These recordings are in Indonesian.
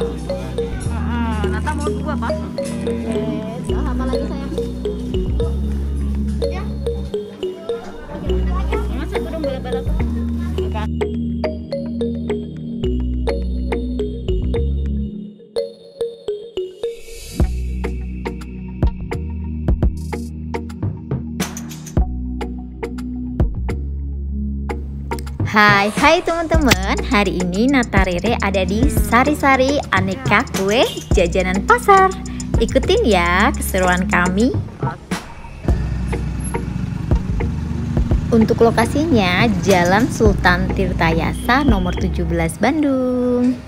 Nata mau dua pak Oke, sama lagi sayang. Hai, hai teman-teman. Hari ini Nata Rere ada di Sari-Sari Aneka Kue Jajanan Pasar. Ikutin ya keseruan kami. Untuk lokasinya Jalan Sultan Tirtayasa nomor 17 Bandung.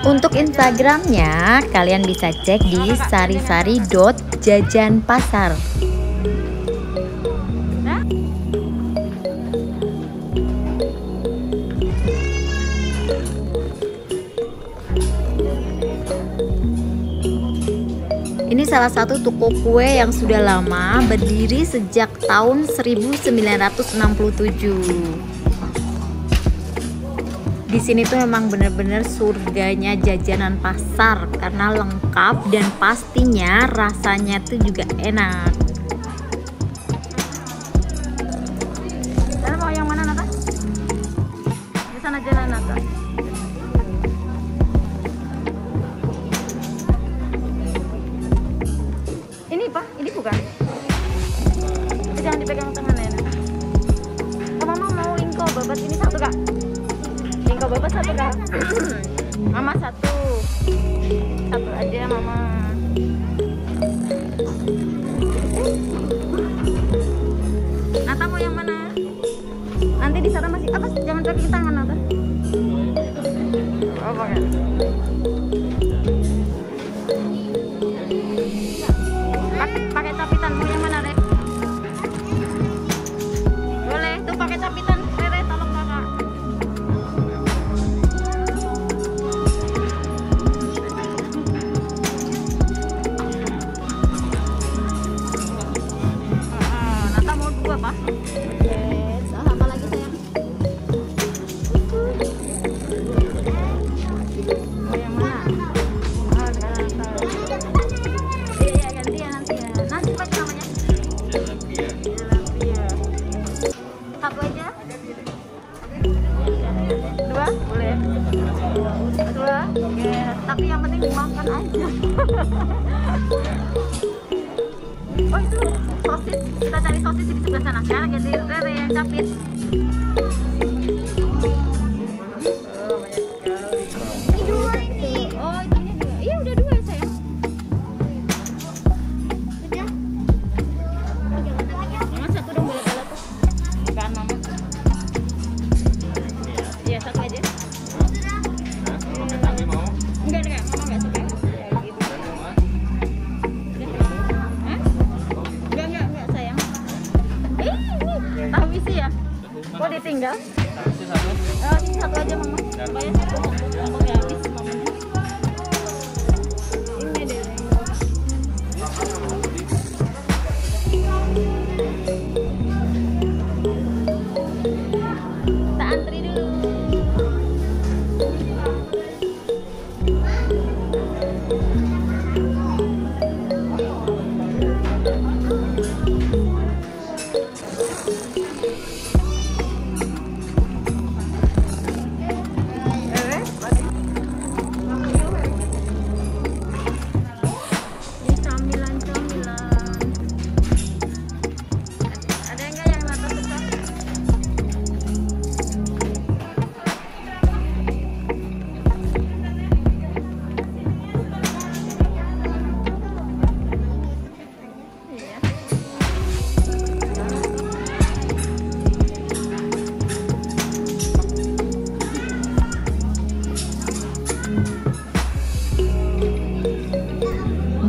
Untuk Instagramnya kalian bisa cek di sarisari.jajanpasar. Ini salah satu toko kue yang sudah lama berdiri sejak tahun 1967. Di sini tuh memang bener-bener surganya jajanan pasar karena lengkap dan pastinya rasanya tuh juga enak. Dipegang tangannya Nata Oh mama mau lingko babat ini satu kak? Lingko babat satu kak. Mama Satu Tapi yang penting makan aja. sosis. Kita cari sosis di sebelah sana. Sekarang ganti Rere capit. Kok ditinggal? Oh, satu aja mama. Satu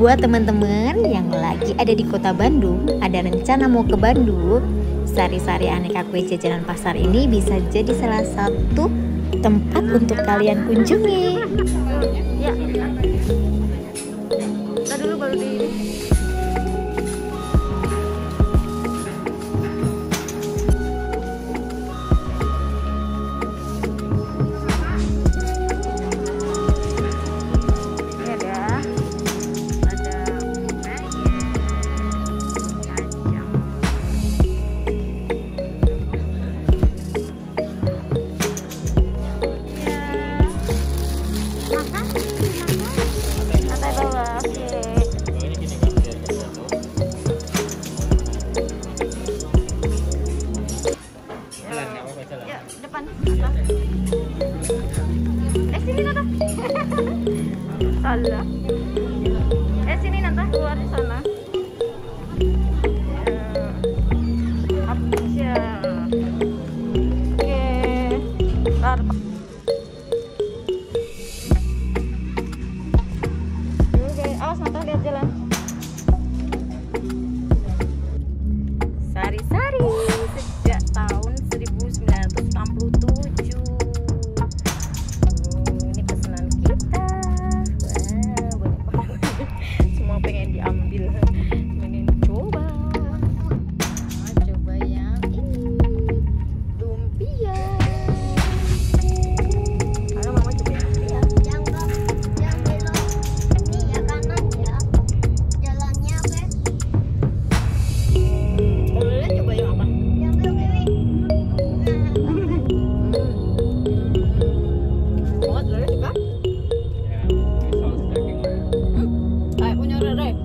Buat teman-teman yang lagi ada di kota Bandung, ada rencana mau ke Bandung, Sari-Sari Aneka Kue Jajanan Pasar ini bisa jadi salah satu tempat untuk kalian kunjungi. Ya. Kita dulu baru di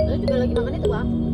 Lo juga lagi makan itu, Bang?